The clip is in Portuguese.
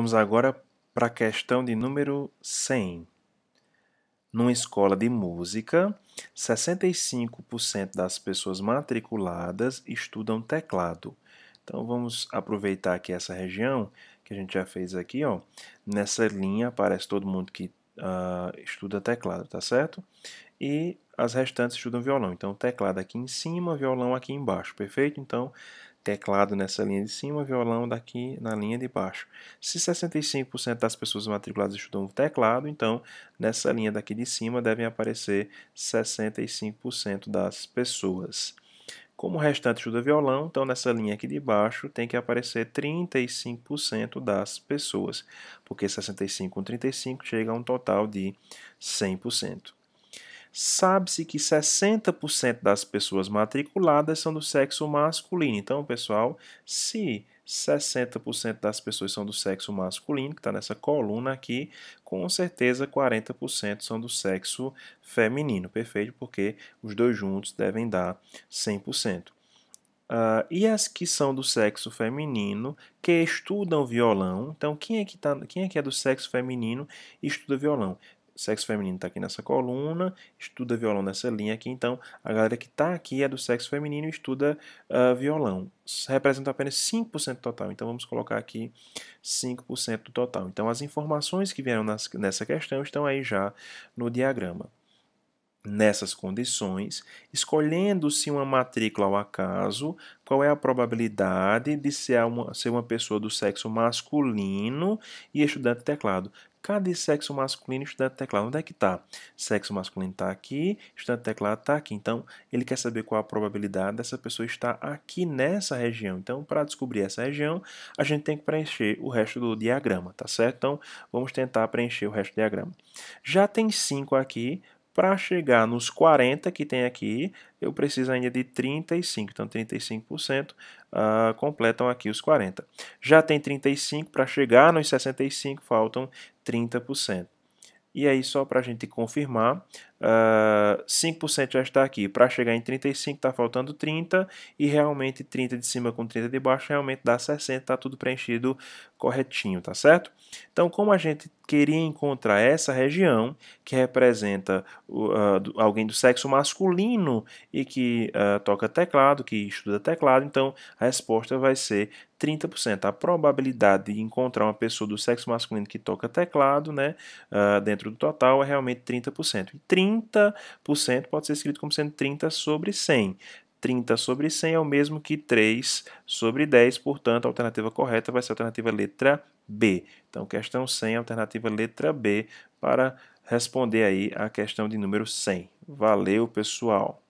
Vamos agora para a questão de número 100. Numa escola de música, 65% das pessoas matriculadas estudam teclado. Então vamos aproveitar aqui essa região que a gente já fez aqui, ó. Nessa linha aparece todo mundo que uh, estuda teclado, tá certo? E as restantes estudam violão. Então teclado aqui em cima, violão aqui embaixo, perfeito? Então teclado nessa linha de cima, violão daqui na linha de baixo. Se 65% das pessoas matriculadas estudam teclado, então nessa linha daqui de cima devem aparecer 65% das pessoas. Como o restante estuda violão, então nessa linha aqui de baixo tem que aparecer 35% das pessoas, porque 65 com 35 chega a um total de 100%. Sabe-se que 60% das pessoas matriculadas são do sexo masculino. Então, pessoal, se 60% das pessoas são do sexo masculino, que está nessa coluna aqui, com certeza 40% são do sexo feminino, perfeito? Porque os dois juntos devem dar 100%. Uh, ah, e as que são do sexo feminino, que estudam violão, então quem é que, tá, quem é, que é do sexo feminino e estuda violão? Sexo feminino está aqui nessa coluna, estuda violão nessa linha aqui, então a galera que está aqui é do sexo feminino e estuda uh, violão. Representa apenas 5% do total, então vamos colocar aqui 5% do total. Então as informações que vieram nas, nessa questão estão aí já no diagrama. Nessas condições, escolhendo-se uma matrícula ao acaso, qual é a probabilidade de ser uma, ser uma pessoa do sexo masculino e estudante de teclado? Cadê sexo masculino e estudante de teclado? Onde é que está? Sexo masculino está aqui, estudante de teclado está aqui. Então, ele quer saber qual a probabilidade dessa pessoa estar aqui nessa região. Então, para descobrir essa região, a gente tem que preencher o resto do diagrama, tá certo? Então, vamos tentar preencher o resto do diagrama. Já tem 5 aqui, para chegar nos 40 que tem aqui, eu preciso ainda de 35. Então, 35% uh, completam aqui os 40. Já tem 35, para chegar nos 65 faltam 30%. E aí, só para a gente confirmar, uh, ah, 5% já está aqui. Para chegar em 35, está faltando 30. E realmente, 30 de cima com 30 de baixo, realmente dá 60. Está tudo preenchido corretinho, tá certo? Então, como a gente queria encontrar essa região, que representa uh, alguém do sexo masculino e que uh, toca teclado, que estuda teclado, então a resposta vai ser 30%. A probabilidade de encontrar uma pessoa do sexo masculino que toca teclado, né, dentro do total, é realmente 30%. E 30% pode ser escrito como sendo 30 sobre 100. 30 sobre 100 é o mesmo que 3 sobre 10, portanto, a alternativa correta vai ser a alternativa letra B. Então, questão 100, alternativa letra B, para responder aí a questão de número 100. Valeu, pessoal!